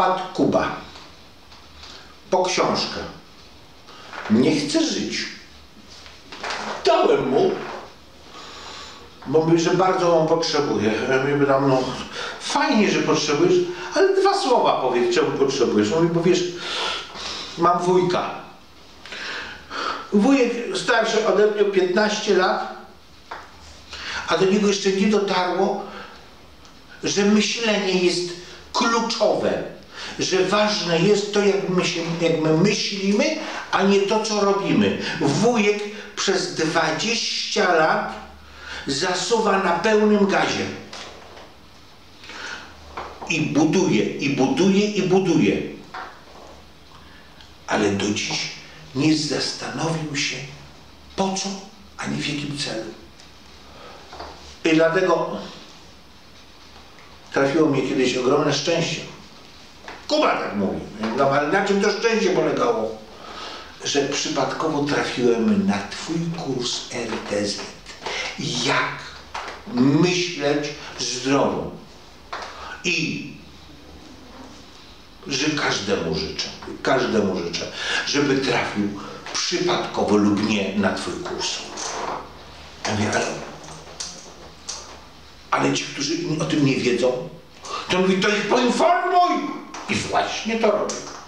wpadł Kuba po książkę. Nie chce żyć. Dałem mu, bo mówi, że bardzo on potrzebuje. Ja mówię, tam, no fajnie, że potrzebujesz, ale dwa słowa powiedz, czemu potrzebujesz. Mówi, bo wiesz, mam wujka. Wujek starszy ode mnie o 15 lat, a do niego jeszcze nie dotarło, że myślenie jest kluczowe, że ważne jest to, jak my, się, jak my myślimy, a nie to, co robimy. Wujek przez 20 lat zasuwa na pełnym gazie. I buduje, i buduje, i buduje. Ale do dziś nie zastanowił się po co, ani w jakim celu. I dlatego trafiło mnie kiedyś ogromne szczęście. Kuba tak mówi. No ale na czym to szczęście polegało? Że przypadkowo trafiłem na twój kurs RTZ. Jak myśleć zdrowo. I że każdemu życzę, każdemu życzę, żeby trafił przypadkowo lub nie na twój kurs. Mówię, ale, ale ci, którzy o tym nie wiedzą, to mówi, to ich poinformuj! I właśnie to robię.